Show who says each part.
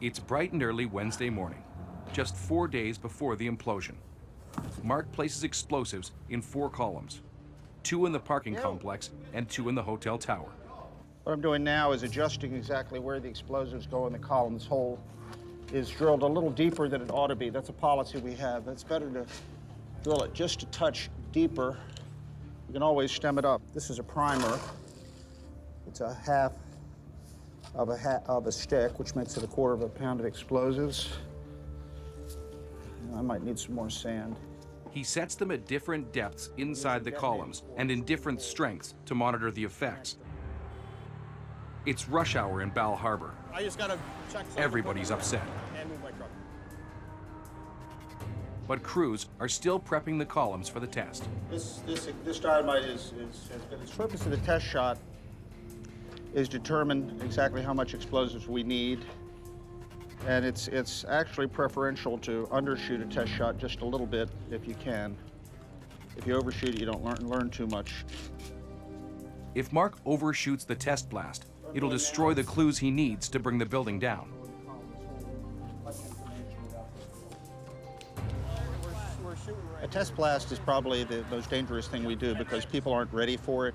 Speaker 1: It's bright and early Wednesday morning, just four days before the implosion. Mark places explosives in four columns two in the parking complex and two in the hotel tower.
Speaker 2: What I'm doing now is adjusting exactly where the explosives go in the column. This hole is drilled a little deeper than it ought to be. That's a policy we have. It's better to drill it just a touch deeper. You can always stem it up. This is a primer. It's a half of a, ha of a stick, which makes it a quarter of a pound of explosives. I might need some more sand.
Speaker 1: He sets them at different depths inside the columns and in different strengths to monitor the effects. It's rush hour in Bal Harbour.
Speaker 3: I just gotta check.
Speaker 1: Everybody's upset.
Speaker 3: And move my truck.
Speaker 1: But crews are still prepping the columns for the test.
Speaker 2: This, this, this dynamite is, is, has been, the purpose of the test shot is determine exactly how much explosives we need. And it's, it's actually preferential to undershoot a test shot just a little bit if you can. If you overshoot it, you don't learn, learn too much.
Speaker 1: If Mark overshoots the test blast, it'll destroy the clues he needs to bring the building down.
Speaker 2: A test blast is probably the most dangerous thing we do because people aren't ready for it.